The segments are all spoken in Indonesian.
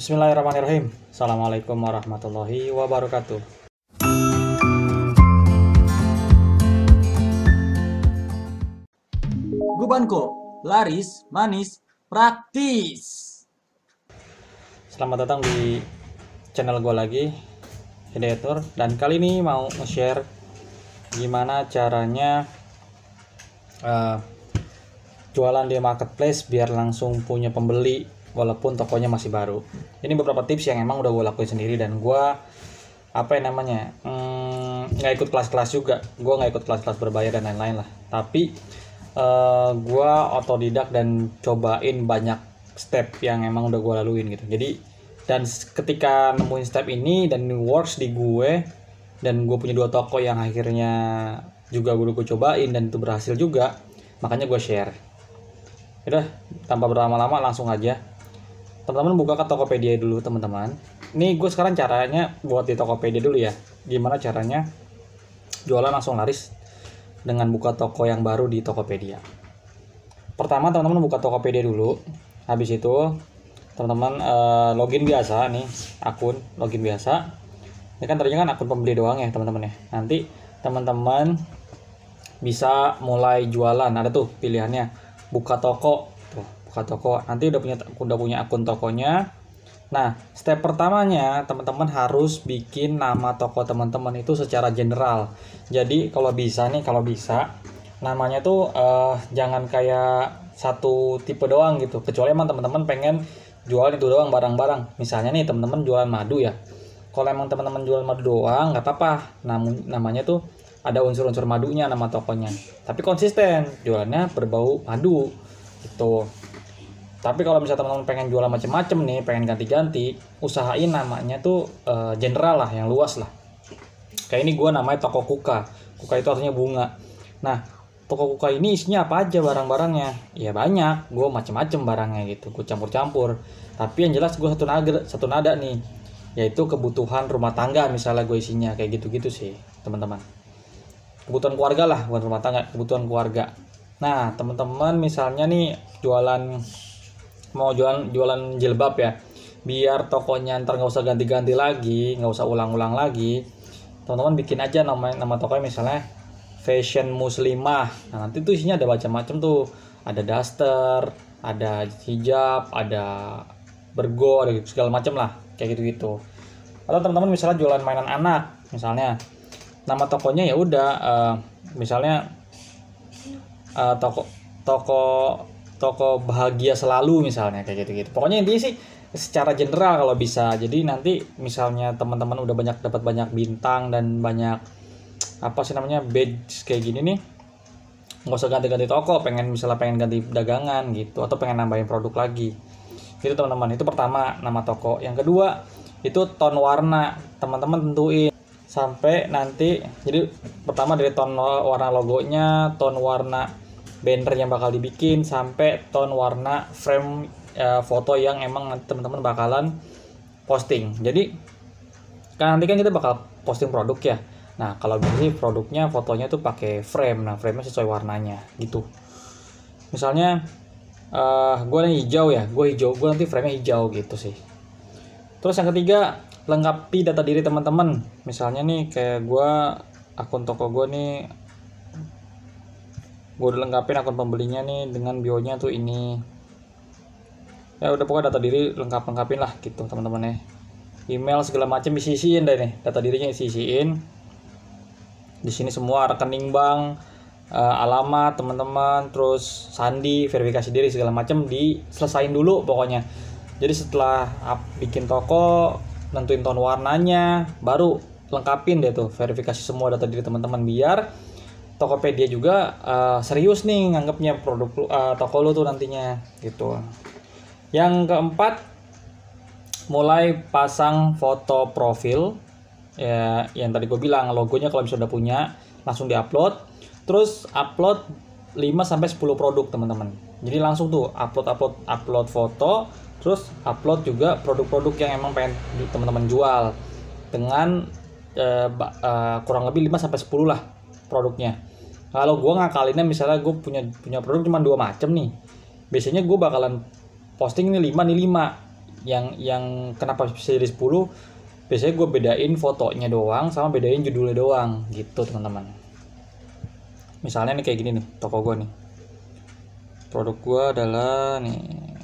Bismillahirrahmanirrahim. Assalamualaikum warahmatullahi wabarakatuh. Gubanko, laris, manis, praktis. Selamat datang di channel gue lagi, Hidayatur. Dan kali ini mau nge-share gimana caranya uh, jualan di marketplace biar langsung punya pembeli walaupun tokonya masih baru. Ini beberapa tips yang emang udah gue lakuin sendiri dan gue apa yang namanya hmm, nggak ikut kelas-kelas juga. Gue nggak ikut kelas-kelas berbayar dan lain-lain lah. Tapi uh, gue otodidak dan cobain banyak step yang emang udah gue laluin gitu. Jadi dan ketika nemuin step ini dan works di gue dan gue punya dua toko yang akhirnya juga gue gue cobain dan itu berhasil juga makanya gue share. Udah tanpa berlama-lama langsung aja teman-teman buka ke Tokopedia dulu teman-teman. Ini gue sekarang caranya buat di Tokopedia dulu ya. Gimana caranya jualan langsung laris dengan buka toko yang baru di Tokopedia. Pertama teman-teman buka Tokopedia dulu. Habis itu teman-teman uh, login biasa nih akun login biasa. Ini kan tadinya kan akun pembeli doang ya teman-teman ya. Nanti teman-teman bisa mulai jualan. Ada tuh pilihannya buka toko buka toko nanti udah punya udah punya akun tokonya Nah, step pertamanya teman-teman harus bikin nama toko teman-teman itu secara general. Jadi kalau bisa nih, kalau bisa namanya tuh uh, jangan kayak satu tipe doang gitu. Kecuali emang teman-teman pengen jual itu doang barang-barang. Misalnya nih teman-teman jualan madu ya. Kalau emang teman-teman jual madu doang nggak apa-apa. Namun namanya tuh ada unsur-unsur madunya nama tokonya. Tapi konsisten jualannya berbau madu gitu. Tapi kalau misalnya teman-teman pengen jualan macam-macam nih, pengen ganti-ganti, usahain namanya tuh uh, general lah, yang luas lah. Kayak ini gue namanya toko kuka. Kuka itu artinya bunga. Nah, toko kuka ini isinya apa aja barang-barangnya? Ya banyak, gue macam-macam barangnya gitu, gue campur-campur. Tapi yang jelas gue satu nada, satu nada nih, yaitu kebutuhan rumah tangga misalnya gue isinya kayak gitu-gitu sih, teman-teman. Kebutuhan keluarga lah, bukan rumah tangga, kebutuhan keluarga. Nah, teman-teman misalnya nih jualan mau jualan jualan jilbab ya. Biar tokonya ntar nggak usah ganti-ganti lagi nggak usah ulang-ulang lagi. Teman-teman bikin aja nama nama tokonya misalnya fashion muslimah. Nah nanti tuh isinya ada macam-macam tuh. Ada daster ada hijab ada bergo ada segala macam lah. Kayak gitu gitu atau teman-teman misalnya jualan mainan anak misalnya. Nama tokonya ya udah uh, misalnya uh, toko toko toko bahagia selalu misalnya kayak gitu gitu pokoknya intinya sih secara general kalau bisa. Jadi nanti misalnya teman-teman udah banyak dapat banyak bintang dan banyak apa sih namanya badge kayak gini nih nggak usah ganti-ganti toko. Pengen misalnya pengen ganti dagangan gitu atau pengen nambahin produk lagi. Itu teman-teman. Itu pertama nama toko. Yang kedua itu tone warna. Teman-teman tentuin. Sampai nanti jadi pertama dari tone warna logonya tone warna banner yang bakal dibikin sampai tone warna frame uh, foto yang emang teman-teman bakalan posting. Jadi kan nanti kan kita bakal posting produk ya. Nah kalau begini produknya fotonya tuh pakai frame. Nah frame-nya sesuai warnanya gitu. Misalnya uh, gue nih hijau ya, gue hijau, gue nanti frame-nya hijau gitu sih. Terus yang ketiga lengkapi data diri teman-teman. Misalnya nih kayak gue akun toko gue nih gue udah lengkapin akun pembelinya nih dengan bionya tuh ini. Ya udah pokoknya data diri lengkap lengkapin lah gitu teman-teman ya. Email segala macam disisiin deh nih data dirinya disisiin di sini semua rekening bank uh, alamat teman-teman terus sandi verifikasi diri segala macam diselesain dulu pokoknya. Jadi setelah up, bikin toko nentuin tone warnanya baru lengkapin deh tuh verifikasi semua data diri teman-teman biar Tokopedia juga uh, serius nih nganggapnya produk uh, toko lu tuh nantinya gitu. Yang keempat mulai pasang foto profil ya yang tadi gue bilang logonya kalau bisa udah punya langsung diupload terus upload 5 sampai 10 produk teman-teman. Jadi langsung tuh upload upload upload foto terus upload juga produk-produk yang emang pengen teman-teman jual dengan uh, uh, kurang lebih 5 sampai 10 lah produknya kalau gue ngakalinnya misalnya gue punya punya produk cuma dua macam nih biasanya gue bakalan posting ini lima nih lima. Yang yang kenapa bisa jadi 10 biasanya gue bedain fotonya doang sama bedain judulnya doang gitu teman-teman. Misalnya nih kayak gini nih toko gue nih. Produk gue adalah nih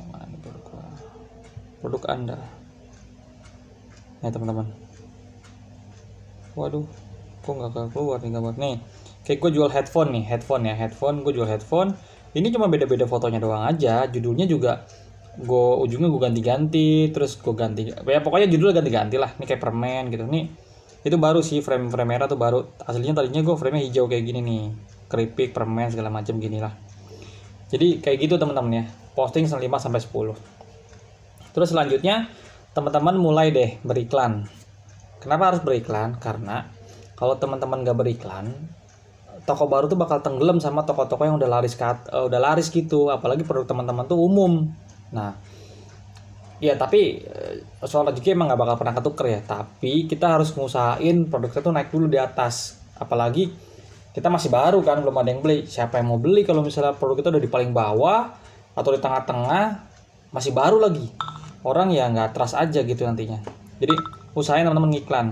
mana nih produk gue produk anda. Ya teman-teman. Waduh kok nggak keluar nih gambar? Nih kayak gue jual headphone nih headphone ya headphone gue jual headphone. Ini cuma beda-beda fotonya doang aja judulnya juga gue ujungnya gue ganti-ganti terus gue ganti ya pokoknya judulnya ganti-ganti lah. Ini kayak permen gitu. Nih itu baru sih frame frame merah tuh baru. Aslinya tadinya gue frame hijau kayak gini nih. Keripik permen segala macam gini lah. Jadi kayak gitu teman-teman ya. Posting 5 sampai 10 terus selanjutnya teman-teman mulai deh beriklan. Kenapa harus beriklan? Karena kalau teman-teman gak beriklan toko baru tuh bakal tenggelam sama toko-toko yang udah laris kat, uh, udah laris gitu apalagi produk teman-teman tuh umum Nah, ya tapi eh, soal rezeki emang nggak bakal pernah ketuker ya. Tapi kita harus ngusahain produknya tuh naik dulu di atas. Apalagi kita masih baru kan, belum ada yang beli. Siapa yang mau beli kalau misalnya produk kita udah di paling bawah atau di tengah-tengah, masih baru lagi. Orang ya nggak trust aja gitu nantinya. Jadi usahain teman-teman ngiklan.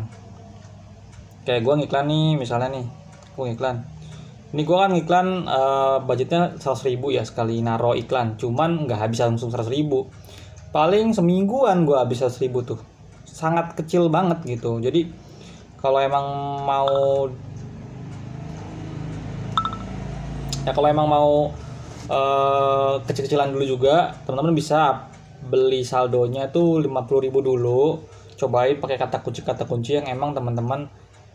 Kayak gue ngiklan nih, misalnya nih, gue ngiklan ini gue kan iklan uh, budgetnya 100 ribu ya sekali naro iklan. Cuman nggak habis langsung 100 ribu. Paling semingguan gue habis 100 ribu tuh. Sangat kecil banget gitu. Jadi kalau emang mau ya kalau emang mau uh, kecil-kecilan dulu juga teman-teman bisa beli saldonya tuh 50 ribu dulu. Cobain pakai kata kunci kata kunci yang emang teman-teman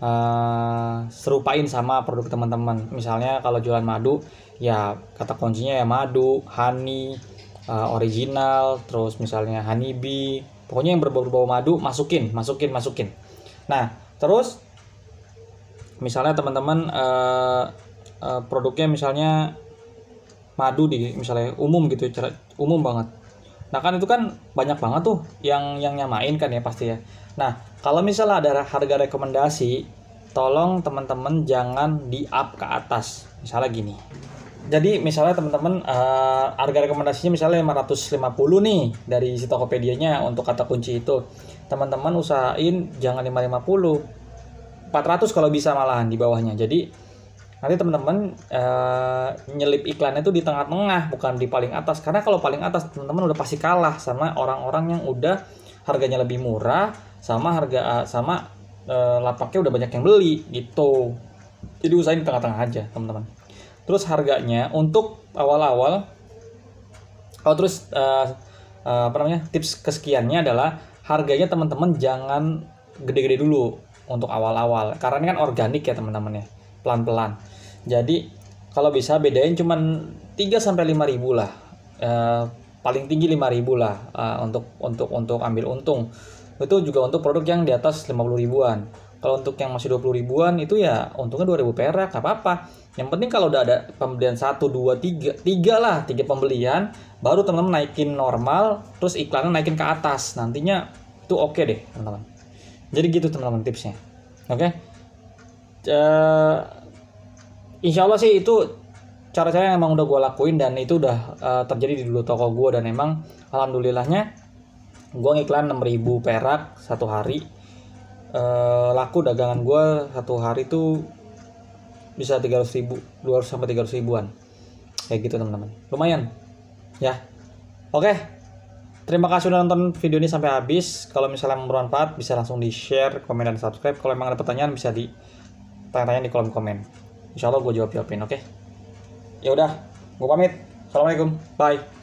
uh, serupain sama produk teman-teman. Misalnya kalau jualan madu ya kata kuncinya ya madu honey uh, original terus misalnya honey bee pokoknya yang berbau-bau madu masukin masukin masukin. Nah terus misalnya teman-teman uh, uh, produknya misalnya madu di misalnya umum gitu umum banget. Nah kan itu kan banyak banget tuh yang yang nyamain kan ya pasti ya. Nah, kalau misalnya ada harga rekomendasi, tolong teman-teman jangan di up ke atas. Misalnya gini. Jadi misalnya teman-teman uh, harga rekomendasinya misalnya 550 nih dari si Tokopedia-nya untuk kata kunci itu. Teman-teman usahain jangan 550. 400 kalau bisa malahan di bawahnya. Jadi nanti teman-teman uh, nyelip iklannya itu di tengah-tengah bukan di paling atas karena kalau paling atas teman-teman udah pasti kalah sama orang-orang yang udah harganya lebih murah sama harga eh, sama e, lapaknya udah banyak yang beli gitu. Jadi usahain tengah-tengah aja teman-teman. Terus harganya untuk awal-awal oh terus e, e, apa namanya tips kesekiannya adalah harganya teman-teman jangan gede-gede dulu untuk awal-awal. Karena ini kan organik ya teman-teman ya. Pelan-pelan. Jadi kalau bisa bedain cuman 3 sampai 5 ribu lah e, paling tinggi 5 ribu lah uh, untuk untuk untuk ambil untung. Itu juga untuk produk yang di atas 50 ribuan. Kalau untuk yang masih 20 ribuan itu ya untungnya 2000 perak gak apa-apa. Yang penting kalau udah ada pembelian 1, 2, 3 3 lah 3 pembelian baru teman-teman naikin normal terus iklannya naikin ke atas. Nantinya itu oke okay deh teman-teman. Jadi gitu teman-teman tipsnya. Oke? Okay? uh, insya Allah sih itu cara-cara yang emang udah gue lakuin dan itu udah uh, terjadi di dulu toko gue dan emang alhamdulillahnya gue ngiklan 6000 perak satu hari. Uh, laku dagangan gue satu hari tuh bisa 300 ribu 200 sampai 300 ribuan. Kayak gitu teman-teman. Lumayan ya. Oke terima kasih udah nonton video ini sampai habis. Kalau misalnya bermanfaat bisa langsung di share komen dan subscribe. Kalau emang ada pertanyaan bisa di tanya-tanya di kolom komen. Insya Allah gue jawab jawabin oke ya udah gue pamit. Assalamualaikum. Bye